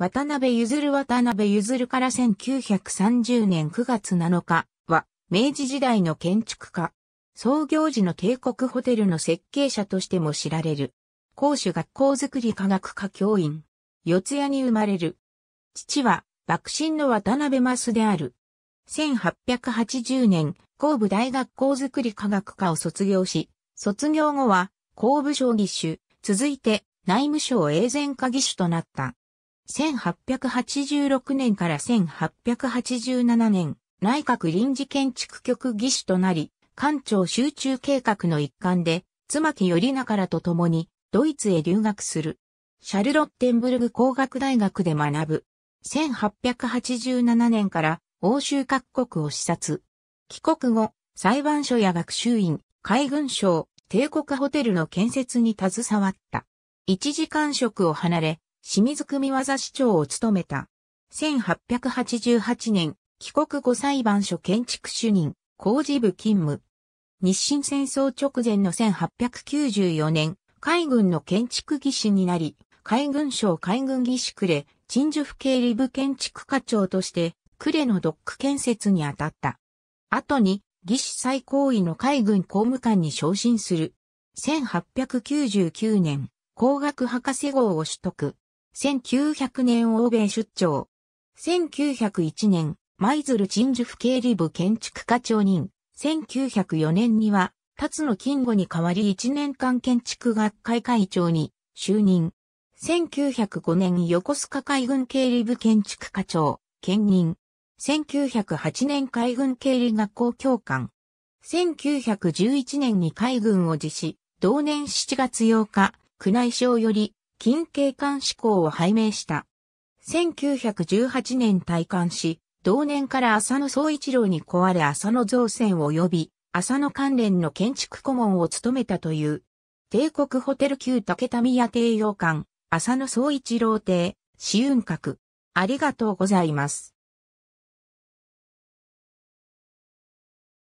渡辺譲渡辺譲から1930年9月7日は、明治時代の建築家。創業時の帝国ホテルの設計者としても知られる。公主学校づくり科学科教員。四谷に生まれる。父は、幕臣の渡辺増である。1880年、神戸大学校づくり科学科を卒業し、卒業後は、工部省義手、続いて、内務省永全科義手となった。1886年から1887年、内閣臨時建築局義手となり、官庁集中計画の一環で、妻木頼長らと共に、ドイツへ留学する。シャルロッテンブルグ工学大学で学ぶ。1887年から欧州各国を視察。帰国後、裁判所や学習院、海軍省、帝国ホテルの建設に携わった。一時間職を離れ、清水組技市長を務めた。1888年、帰国後裁判所建築主任、工事部勤務。日清戦争直前の1894年、海軍の建築技師になり、海軍省海軍技師呉、鎮守府経理部建築課長として、呉のドック建設に当たった。後に、技師最高位の海軍公務官に昇進する。1899年、工学博士号を取得。1900年欧米出張。1901年、舞鶴鎮守府経理部建築課長任。1904年には、辰野金吾に代わり1年間建築学会会長に就任。1905年横須賀海軍経理部建築課長、兼任。1908年海軍経理学校教官。1911年に海軍を実施。同年7月8日、宮内省より、近景観志向を拝命した。1918年退官し、同年から浅野総一郎に壊れ浅野造船を呼び、浅野関連の建築顧問を務めたという。帝国ホテル旧竹田宮邸洋館、浅野総一郎邸、試運閣。ありがとうございます。